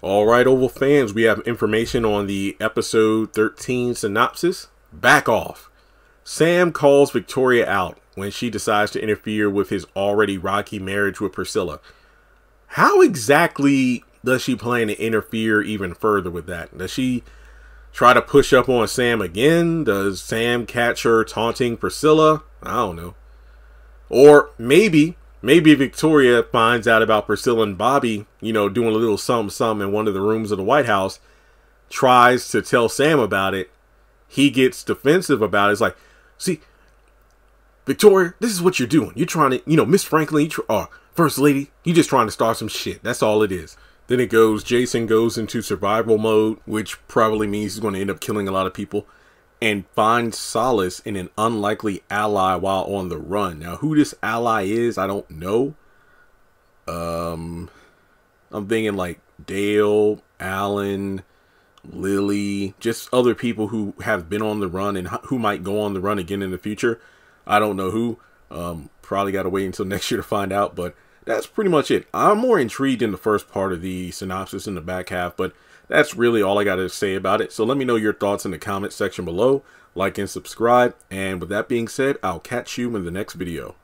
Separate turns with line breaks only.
All right, Oval fans, we have information on the episode 13 synopsis. Back off. Sam calls Victoria out when she decides to interfere with his already rocky marriage with Priscilla. How exactly does she plan to interfere even further with that? Does she try to push up on Sam again? Does Sam catch her taunting Priscilla? I don't know. Or maybe, maybe Victoria finds out about Priscilla and Bobby, you know, doing a little something something in one of the rooms of the White House, tries to tell Sam about it. He gets defensive about it. It's like, see, Victoria, this is what you're doing. You're trying to, you know, Miss Franklin, you tr- uh, First Lady, you just trying to start some shit. That's all it is. Then it goes, Jason goes into survival mode, which probably means he's going to end up killing a lot of people, and find solace in an unlikely ally while on the run. Now, who this ally is, I don't know. Um, I'm thinking like Dale, Alan, Lily, just other people who have been on the run and who might go on the run again in the future. I don't know who. Um, probably got to wait until next year to find out, but that's pretty much it. I'm more intrigued in the first part of the synopsis in the back half, but that's really all I got to say about it. So let me know your thoughts in the comment section below. Like and subscribe. And with that being said, I'll catch you in the next video.